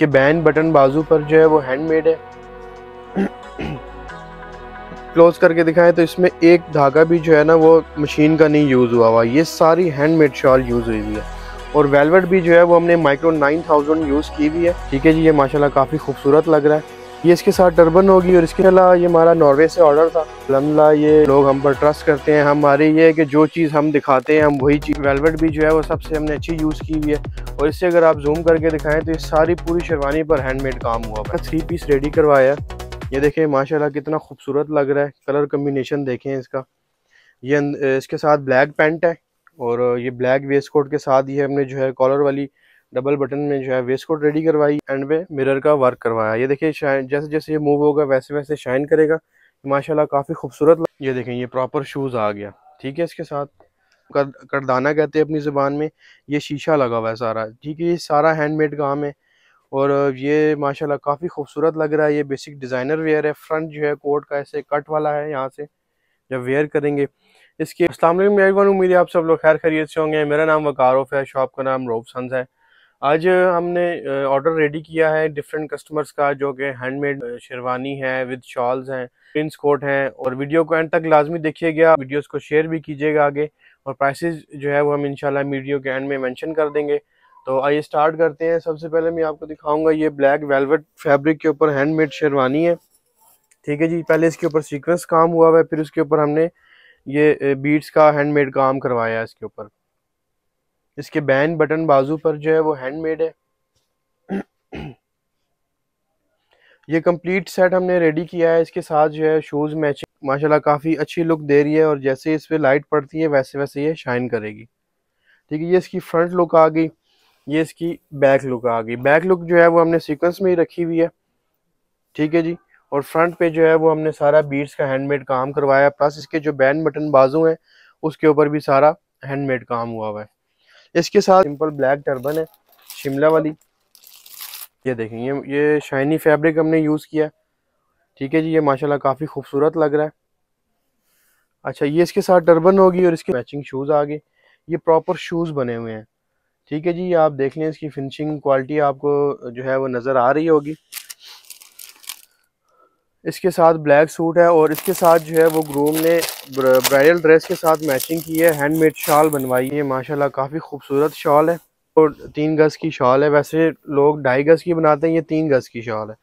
इसके ban button बाजू पर जो है वो हैंडमेड है। क्लोज करके दिखाएँ तो इसमें एक धागा भी जो है ना वो मशीन का नहीं यूज़ हुआ हुआ। ये सारी हैंडमेड शॉल यूज़ हुई हुई है। और वेलवेट भी जो है वो हमने माइक्रो 9000 यूज़ की हुई है। ठीक है जी, ये माशाल्लाह काफ़ी खूबसूरत लग रहा है। ये इसके साथ टर्बन होगी और इसके अलावा ये हमारा नॉर्वे से ऑर्डर था। अलहमला ये लोग हम पर ट्रस्ट करते हैं। हमारी ये है कि जो चीज़ हम दिखाते हैं, हम वही चीज़ वेलवेट भी जो है वो सबसे हमने अच्छी यूज़ की हुई है। और इससे अगर आप जूम करके दिखाएँ तो ये सारी पूरी शेरवानी पर हैंडमेड काम हुआ। है थ्री पीस रेडी करवाया। ये देखें, माशाल्लाह कितना खूबसूरत लग रहा है। कलर कम्बिनेशन देखें इसका। ये इसके साथ ब्लैक पेंट है। और ये ब्लैक वेस्ट कोट के साथ ही हमने जो है कॉलर वाली डबल बटन में जो है वेस्ट कोट रेडी करवाई एंड पे मिरर का वर्क करवाया। ये देखिए शाइन जैसे जैसे ये मूव होगा वैसे वैसे शाइन करेगा। माशाल्लाह काफ़ी खूबसूरत ये देखें ये प्रॉपर शूज़ आ गया। ठीक है इसके साथ? कर, करदाना कहते हैं अपनी ज़ुबान में। ये शीशा लगा हुआ है सारा। ठीक है ये सारा हैंडमेड काम है। और ये माशाल्लाह काफ़ी खूबसूरत लग रहा है। ये बेसिक डिज़ाइनर वेयर है। फ्रंट जो है कोट का ऐसे कट वाला है यहाँ से जब वेयर करेंगे। इसके असलम उम्मीद है आप सब लोग खैर खरीद से होंगे। मेरा नाम वकारोफ है। शॉप का नाम रोब सन्स है। आज हमने ऑर्डर रेडी किया है डिफरेंट कस्टमर्स का, जो कि हैंडमेड शेरवानी है विद शॉल्स हैं प्रिंस कोट हैं, और वीडियो को एंड तक लाजमी देखिएगा वीडियोस को शेयर भी कीजिएगा आगे, और प्राइसेस जो है वो हम इंशाल्लाह वीडियो के एंड में मेंशन कर देंगे। तो आइए स्टार्ट करते हैं। सबसे पहले मैं आपको दिखाऊँगा, ये ब्लैक वेलवेट फैब्रिक के ऊपर हैंडमेड शेरवानी है। ठीक है जी, पहले इसके ऊपर सीक्वेंस काम हुआ हुआ है, फिर उसके ऊपर हमने ये बीट्स का हैंडमेड काम करवाया है इसके ऊपर। इसके बैन बटन बाजू पर जो है वो हैंडमेड है। ये कंप्लीट सेट हमने रेडी किया है। इसके साथ जो है शूज़ मैचिंग माशाल्लाह काफ़ी अच्छी लुक दे रही है और जैसे इस पर लाइट पड़ती है, वैसे वैसे ये शाइन करेगी। ठीक है, ये इसकी फ्रंट लुक आ गई, ये इसकी बैक लुक आ गई। बैक लुक जो है वो हमने सीक्वेंस में ही रखी हुई है। ठीक है जी, और फ्रंट पे जो है वो हमने सारा बीट्स का हैंडमेड काम करवाया प्लस इसके जो बैन बटन बाजू हैं, उसके ऊपर भी सारा हैंडमेड काम हुआ हुआ है। इसके साथ सिंपल ब्लैक टर्बन है, शिमला वाली। ये देखें, ये ये शाइनी फैब्रिक हमने यूज़ किया ठीक है जी, ये माशाल्लाह काफ़ी खूबसूरत लग रहा है। अच्छा ये इसके साथ टर्बन होगी और इसके मैचिंग शूज़ आ गए ये प्रॉपर शूज़ बने हुए हैं। ठीक है जी आप देख लें, इसकी फिनिशिंग क्वालिटी आपको जो है वो नज़र आ रही होगी। इसके साथ ब्लैक सूट है और इसके साथ जो है वो ग्रूम ने ब्राइडल ड्रेस के साथ मैचिंग की है हैंडमेड शॉल बनवाई है, माशाल्लाह काफ़ी खूबसूरत शॉल है और तीन गज़ की शॉल है। वैसे लोग ढाई गज़ की बनाते हैं, ये तीन गज़ की शॉल है।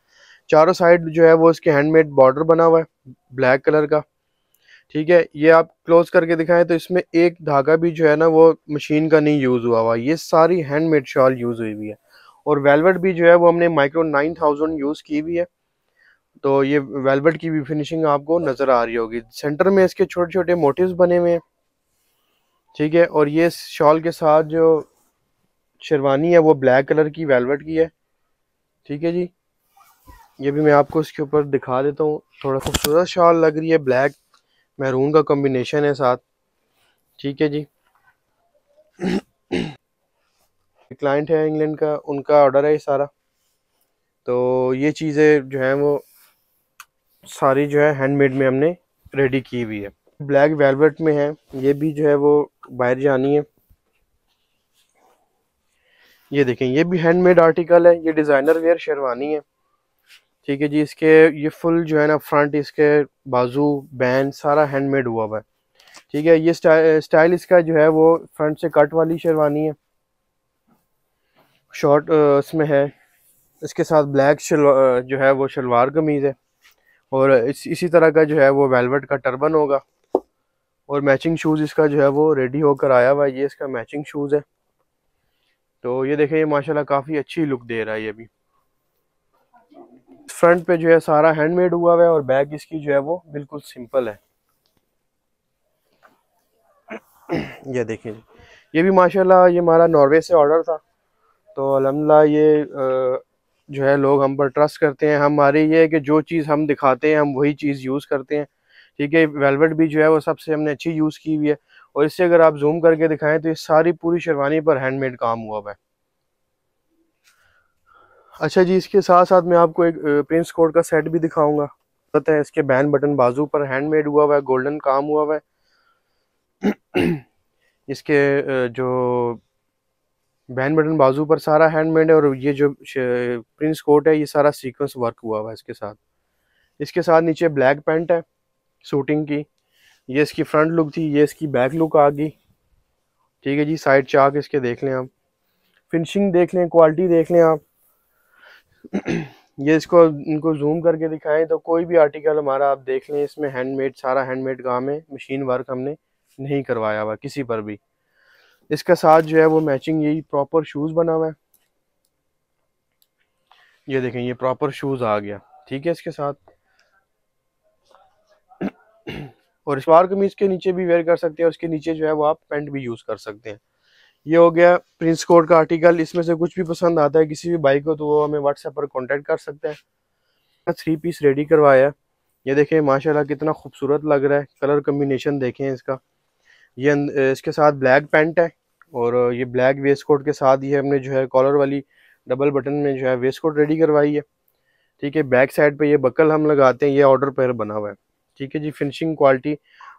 चारों साइड जो है वो इसके हैंडमेड बॉर्डर बना हुआ है ब्लैक कलर का। ठीक है, ये आप क्लोज करके दिखाएँ तो इसमें एक धागा भी जो है ना वो मशीन का नहीं यूज़ हुआ हुआ। ये सारी हैंडमेड शॉल यूज़ हुई हुई है और वेलवेट भी जो है वो हमने माइक्रो नाइन थाउज़ेंड यूज़ की हुई है। तो ये वेलवेट की भी फिनिशिंग आपको नज़र आ रही होगी। सेंटर में इसके छोटे छोटे मोटिव्स बने हुए हैं। ठीक है, और ये शॉल के साथ जो शेरवानी है, वो ब्लैक कलर की वेलवेट की है। ठीक है जी? ये भी मैं आपको इसके ऊपर दिखा देता हूँ। थोड़ा खूबसूरत शॉल लग रही है ब्लैक मैरून का कॉम्बिनेशन है साथ। ठीक है जी? क्लाइंट है इंग्लैंड का, उनका ऑर्डर है सारा। तो ये चीज़ें जो हैं वो सारी जो है हैंडमेड में हमने रेडी की हुई है। ब्लैक वेलवेट में है, ये भी जो है वो बाहर जानी है। ये देखें, ये भी हैंडमेड आर्टिकल है, ये डिज़ाइनर वेयर शेरवानी है। ठीक है जी, इसके, ये फुल जो है ना फ्रंट इसके बाजू बैंड सारा हैंडमेड हुआ हुआ है। ठीक है, ये स्टाइल स्टाइल इसका जो है वो फ्रंट से कट वाली शेरवानी है। शॉर्ट इसमें है। इसके साथ ब्लैक जो है वो शलवार कमीज़ है। और इस, इसी तरह का जो है वो वेलवेट का टर्बन होगा। और मैचिंग शूज़ इसका जो है वो रेडी होकर आया हुआ ये इसका मैचिंग शूज़ है। तो ये देखें ये माशाल्लाह काफ़ी अच्छी लुक दे रहा है ये भी। फ्रंट पे जो है सारा हैंडमेड हुआ हुआ है और बैग इसकी जो है वो बिल्कुल सिंपल है। ये देखें ये भी माशाल्लाह ये हमारा नॉर्वे से ऑर्डर था। तो अलहमदिल्ला ये जो है लोग हम पर ट्रस्ट करते हैं। हमारी ये है कि जो चीज़ हम दिखाते हैं, हम वही चीज़ यूज़ करते हैं। ठीक है वेलवेट भी जो है वो सबसे हमने अच्छी यूज़ की हुई है। और इससे अगर आप जूम करके दिखाएँ तो ये सारी पूरी शेरवानी पर हैंडमेड काम हुआ हुआ है। अच्छा जी, इसके साथ साथ मैं आपको एक प्रिंस कोड का सेट भी दिखाऊँगा। पता है, इसके बैन बटन बाजू पर हैंडमेड हुआ हुआ है गोल्डन काम हुआ हुआ है। इसके जो बैन बटन बाजू पर सारा हैंडमेड है और ये जो प्रिंस कोट है, ये सारा सीक्वेंस वर्क हुआ हुआ है इसके साथ। इसके साथ नीचे ब्लैक पेंट है सूटिंग की। ये इसकी फ्रंट लुक थी, ये इसकी बैक लुक आ गई। ठीक है जी साइड चाक इसके देख लें आप। फिनिशिंग देख लें क्वालिटी देख लें आप। ये इसको, इनको जूम करके दिखाएँ तो कोई भी आर्टिकल हमारा आप देख लें, इसमें हैंडमेड सारा हैंडमेड काम है मशीन वर्क हमने नहीं करवाया हुआ, किसी पर भी। इसका साथ जो है वो मैचिंग यही प्रॉपर शूज़ बना हुआ है। ये देखें, ये प्रॉपर शूज़ आ गया। ठीक है इसके साथ। और सलवार कमीज के नीचे भी वेयर कर सकते हैं उसके नीचे जो है वो आप पेंट भी यूज़ कर सकते हैं। ये हो गया प्रिंस कोड का आर्टिकल इसमें से कुछ भी पसंद आता है किसी भी बाइक को तो वो हमें व्हाट्सएप पर कॉन्टेक्ट कर सकते हैं। थ्री पीस रेडी करवाया ये देखें, माशाल्लाह कितना खूबसूरत लग रहा है। कलर कम्बिनेशन देखें इसका। ये इसके साथ ब्लैक पैंट है। और ये ब्लैक वेस्ट कोट के साथ ही हमने जो है कॉलर वाली डबल बटन में जो है वेस्ट कोट रेडी करवाई है। ठीक है बैक साइड पे ये बकल हम लगाते हैं, ये ऑर्डर पर बना हुआ है। ठीक है जी फिनिशिंग क्वालिटी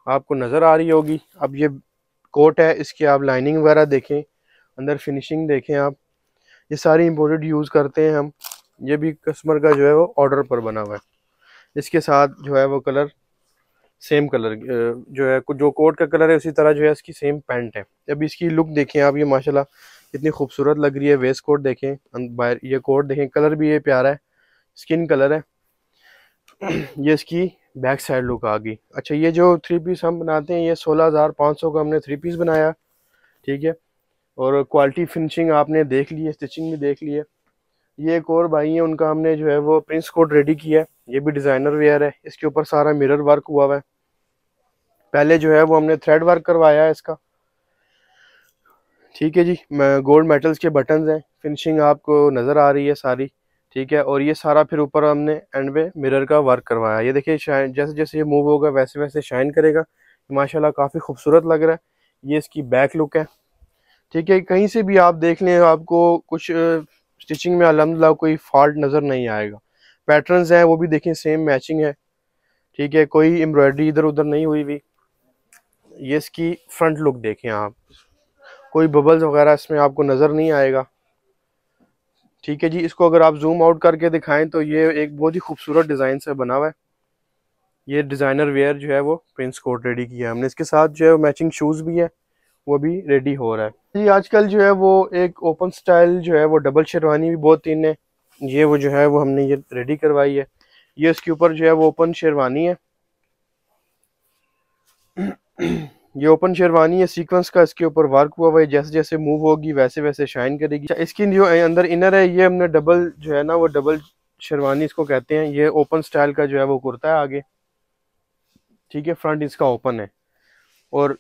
आपको नज़र आ रही होगी। अब ये कोट है, इसकी आप लाइनिंग वगैरह देखें, अंदर फिनिशिंग देखें आप। ये सारी इम्पोर्टेड यूज़ करते हैं हम। ये भी कस्टमर का जो है वो ऑर्डर पर बना हुआ है। इसके साथ जो है वो कलर सेम कलर जो है जो कोट का कलर है, उसी तरह जो है, इसकी सेम पैंट है। अब इसकी लुक देखें आप, ये माशाल्लाह इतनी खूबसूरत लग रही है वेस्ट कोट देखें बाहर ये कोट देखें कलर भी ये प्यारा है स्किन कलर है। ये इसकी बैक साइड लुक आ गई। अच्छा ये जो थ्री पीस हम बनाते हैं, ये सोलह हज़ार पाँच सौ का हमने थ्री पीस बनाया, ठीक है? और क्वालिटी फिनिशिंग आपने देख ली है स्टिचिंग भी देख ली है। ये एक और भाई है, उनका हमने जो है, वो प्रिंस कोड रेडी किया है। ये भी डिज़ाइनर वेयर है। इसके ऊपर सारा मिरर वर्क हुआ हुआ है। पहले जो है वो हमने थ्रेड वर्क करवाया है इसका। ठीक है जी गोल्ड मेटल्स के बटन हैं। फिनिशिंग आपको नज़र आ रही है सारी। ठीक है, और ये सारा फिर ऊपर हमने एंड पे मिरर का वर्क करवाया। ये देखिए शाइन जैसे जैसे ये मूव होगा वैसे वैसे शाइन करेगा। माशाल्लाह काफ़ी खूबसूरत लग रहा है। ये इसकी बैक लुक है। ठीक है, कहीं से भी आप देख लें, आपको कुछ स्टिचिंग में अलहमदिल्ला कोई फॉल्ट नज़र नहीं आएगा। पैटर्न्स हैं, वो भी देखें सेम मैचिंग है। ठीक है, कोई एम्ब्रॉयडरी इधर उधर नहीं हुई हुई ये इसकी फ्रंट लुक देखें आप। कोई बबल्स वगैरह इसमें आपको नज़र नहीं आएगा। ठीक है जी, इसको अगर आप जूम आउट करके दिखाएँ तो ये एक बहुत ही खूबसूरत डिज़ाइन से बना हुआ है। ये डिज़ाइनर वेयर जो है, वो प्रिंस कोट रेडी किया है हमने। इसके साथ जो है, वो मैचिंग शूज़ भी है, वो भी रेडी हो रहा है। जी, आजकल जो है, वो एक ओपन स्टाइल जो है, वो डबल शेरवानी भी बहुत तीन है ये वो जो है वो हमने ये रेडी करवाई है। ये इसके ऊपर जो है वो ओपन शेरवानी है। ये ओपन शेरवानी है सीक्वेंस का इसके ऊपर वर्क हुआ हुआ है। जैसे जैसे मूव होगी वैसे वैसे शाइन करेगी। अच्छा, इसकी जो अंदर इनर है ये हमने डबल जो है ना वो डबल शेरवानी इसको कहते हैं। ये ओपन स्टाइल का जो है वो कुर्ता है आगे। ठीक है फ्रंट इसका ओपन है। और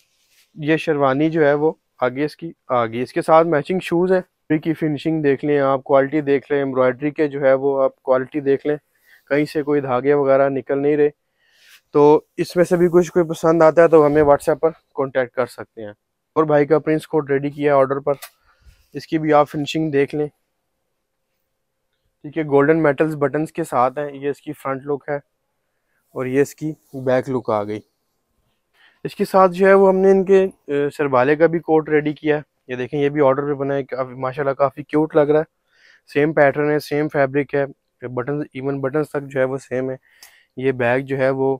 ये शेरवानी जो है वो आगे इसकी आगे इसके साथ मैचिंग शूज़ है। की फिनिशिंग देख लें, आप क्वालिटी देख लें एम्ब्रॉयडरी के जो है वो आप क्वालिटी देख लें। कहीं से कोई धागे वगैरह निकल नहीं रहे। तो इसमें से भी कुछ कोई पसंद आता है तो हमें व्हाट्सएप पर कांटेक्ट कर सकते हैं। और भाई का प्रिंस कोड रेडी किया है ऑर्डर पर। इसकी भी आप फिनिशिंग देख लें। ठीक है गोल्डन मेटल्स बटन्स के साथ हैं। ये इसकी फ्रंट लुक है। और ये इसकी बैक लुक आ गई। इसके साथ जो है वो हमने इनके सरबाले का भी कोट रेडी किया है। ये देखें, ये भी ऑर्डर पे बना है माशाल्लाह काफ़ी क्यूट लग रहा है। सेम पैटर्न है सेम फैब्रिक है बटन इवन बटन तक जो है वो सेम है। ये बैग जो है वो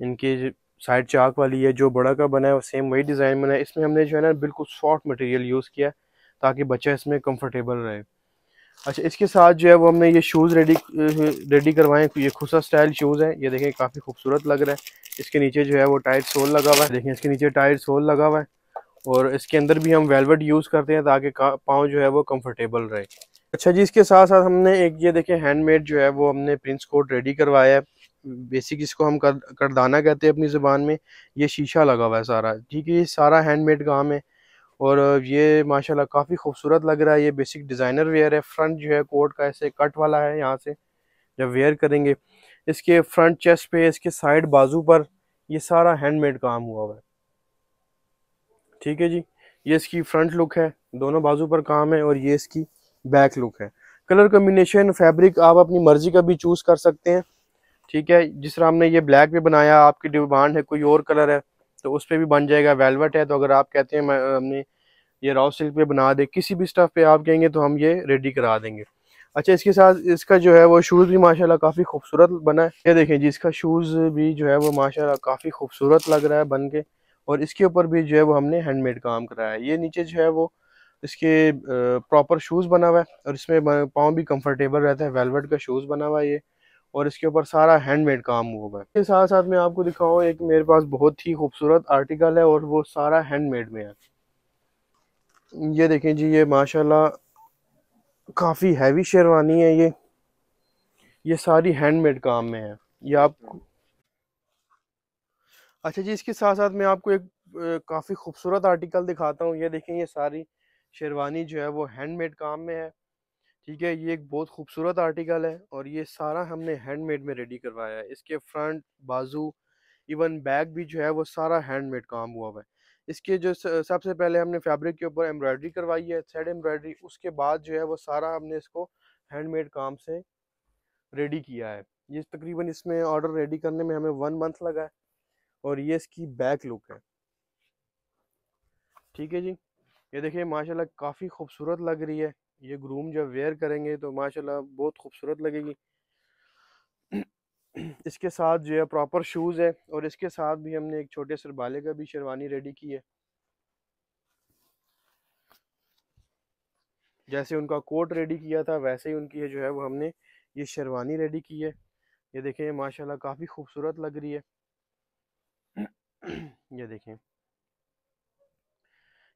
इनकी साइड चाक वाली है, जो बड़ा का बना है, वो सेम वही डिज़ाइन बना है। इसमें हमने जो है ना बिल्कुल सॉफ्ट मटेरियल यूज़ किया है, ताकि बच्चा इसमें कंफर्टेबल रहे। अच्छा इसके साथ जो है वो हमने ये शूज़ रेडी रेडी करवाए, ये खुसा स्टाइल शूज़ हैं। ये देखें, काफ़ी खूबसूरत लग रहा है। इसके नीचे जो है वो टाइट सोल लगा हुआ है। देखें, इसके नीचे टाइट सोल लगा हुआ है। और इसके अंदर भी हम वेलवेट यूज़ करते हैं ताकि पाँव जो है वो कम्फर्टेबल रहे। अच्छा जी, इसके साथ साथ हमने एक ये देखें हैंडमेड जो है वो हमने प्रिंस कोट रेडी करवाया है। बेसिक इसको हम कर, करदाना कहते हैं अपनी ज़ुबान में। ये शीशा लगा हुआ है सारा। ठीक है, ये सारा हैंडमेड काम है। और ये माशाल्लाह काफ़ी खूबसूरत लग रहा है। ये बेसिक डिज़ाइनर वेयर है। फ्रंट जो है कोट का ऐसे कट वाला है यहाँ से, जब वेयर करेंगे। इसके फ्रंट चेस्ट पे, इसके साइड बाजू पर ये सारा हैंडमेड काम हुआ हुआ है। ठीक है जी? ये इसकी फ्रंट लुक है, दोनों बाजू पर काम है और ये इसकी बैक लुक है। कलर कम्बिनेशन फैब्रिक आप अपनी मर्ज़ी का भी चूज़ कर सकते हैं। ठीक है, जिस तरह हमने ये ब्लैक भी बनाया, आपकी डिमांड है, कोई और कलर है तो उस पर भी बन जाएगा वेलवेट है तो अगर आप कहते हैं हमने ये राव सिल्क पे बना दे, किसी भी स्टफ़ पे आप कहेंगे तो हम ये रेडी करा देंगे। अच्छा इसके साथ, इसका जो है, वो शूज़ भी माशाल्लाह काफ़ी खूबसूरत बना है। ये देखें जी, इसका शूज़ भी जो है, वो माशाल्लाह काफ़ी खूबसूरत लग रहा है बन के। और इसके ऊपर भी जो है वो हमने हैंडमेड काम कराया है। ये नीचे जो है वो इसके प्रॉपर शूज़ बना हुआ है और इसमें पाँव भी कंफर्टेबल रहता है। वेलवेट का शूज़ बना हुआ है ये और इसके ऊपर सारा हैंडमेड काम हुआ है। इसके साथ साथ मैं आपको दिखाऊँ, एक मेरे पास बहुत ही खूबसूरत आर्टिकल है और वो सारा हैंडमेड में है। ये देखें जी, ये माशाल्लाह काफ़ी हैवी शेरवानी है ये। ये सारी हैंडमेड काम में है। ये आपको अच्छा जी, इसके साथ साथ मैं आपको एक काफ़ी खूबसूरत आर्टिकल दिखाता हूँ। ये देखें, ये सारी शेरवानी जो है वो हैंडमेड काम में है। ठीक है, ये एक बहुत खूबसूरत आर्टिकल है और ये सारा हमने हैंडमेड में रेडी करवाया है। इसके फ्रंट बाजू इवन बैग भी जो है वो सारा हैंडमेड काम हुआ हुआ है। इसके जो सबसे पहले हमने फैब्रिक के ऊपर एम्ब्रॉयडरी करवाई है थ्रेड एम्ब्रॉयडरी उसके बाद जो है वो सारा हमने इसको हैंडमेड काम से रेडी किया है। ये तकरीबन इसमें ऑर्डर रेडी करने में हमें वन मंथ लगा है। और ये इसकी बैक लुक है। ठीक है जी? ये देखिए, माशाल्लाह काफ़ी खूबसूरत लग रही है। ये ग्रूम जब वेयर करेंगे तो माशाल्लाह बहुत खूबसूरत लगेगी। इसके साथ जो है प्रॉपर शूज़ है और इसके साथ भी हमने एक छोटे सरबाले का भी शेरवानी रेडी की है। जैसे उनका कोट रेडी किया था, वैसे ही उनकी है जो है वो हमने ये शेरवानी रेडी की है। ये देखें माशाल्लाह काफ़ी खूबसूरत लग रही है। ये देखें।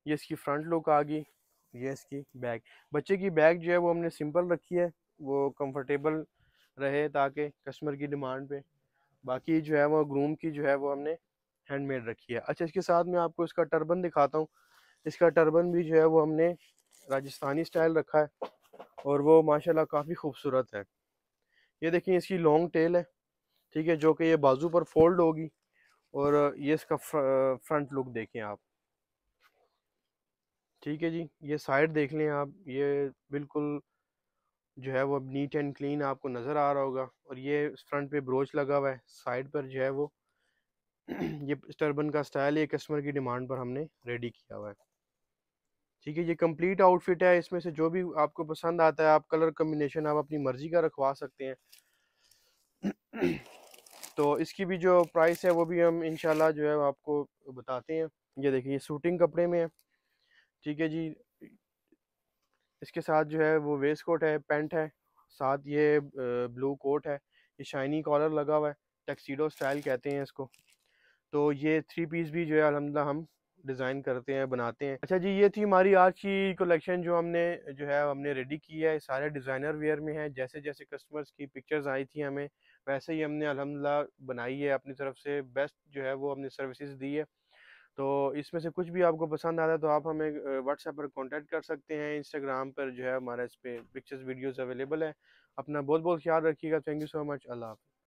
ये इसकी फ्रंट लुक आ गई, ये इसकी बैग बच्चे की बैग जो है वो हमने सिंपल रखी है, वो कंफर्टेबल रहे ताकि कस्टमर की डिमांड पे। बाकी जो है वो ग्रूम की जो है वो हमने हैंडमेड रखी है। अच्छा इसके साथ मैं आपको इसका टर्बन दिखाता हूँ। इसका टर्बन भी जो है वो हमने राजस्थानी स्टाइल रखा है और वो माशाल्लाह काफ़ी खूबसूरत है। ये देखिए इसकी लॉन्ग टेल है, ठीक है, जो कि ये बाजू पर फोल्ड होगी। और ये इसका फ्रंट लुक देखें आप। ठीक है जी, ये साइड देख लें आप, ये बिल्कुल जो है वो अब नीट एंड क्लीन आपको नज़र आ रहा होगा और ये फ्रंट पे ब्रोच लगा हुआ है, साइड पर जो है वो ये टर्बन का स्टाइल ये कस्टमर की डिमांड पर हमने रेडी किया हुआ है। ठीक है, ये कंप्लीट आउटफिट है, इसमें से जो भी आपको पसंद आता है, आप कलर कम्बिनेशन आप अपनी मर्ज़ी का रखवा सकते हैं। तो इसकी भी जो प्राइस है, वो भी हम इनशाला जो है आपको बताते हैं। ये देखिए, ये सूटिंग कपड़े में है। ठीक है जी। इसके साथ जो है वो वेस्ट कोट है पेंट है। साथ ये ब्लू कोट है। ये शाइनी कॉलर लगा हुआ है। टक्सीडो स्टाइल कहते हैं इसको। तो ये थ्री पीस भी जो है, अलहमदिल्ला हम डिज़ाइन करते हैं, बनाते हैं। अच्छा जी, ये थी हमारी आज की कलेक्शन जो हमने, जो है, हमने रेडी की है। सारे डिज़ाइनर वेयर में है जैसे जैसे कस्टमर्स की पिक्चर्स आई थी हमें, वैसे ही हमने अलहमदिल्ला बनाई है अपनी तरफ़ से। बेस्ट जो है वो हमने सर्विसेज़ दी है। तो इसमें से कुछ भी आपको पसंद आता है तो आप हमें व्हाट्सएप पर कांटेक्ट कर सकते हैं। इंस्टाग्राम पर जो है हमारा इस पर पिक्चर्स, वीडियोज़ अवेलेबल है। अपना बहुत बहुत ख्याल रखिएगा। Thank you so much. Allah half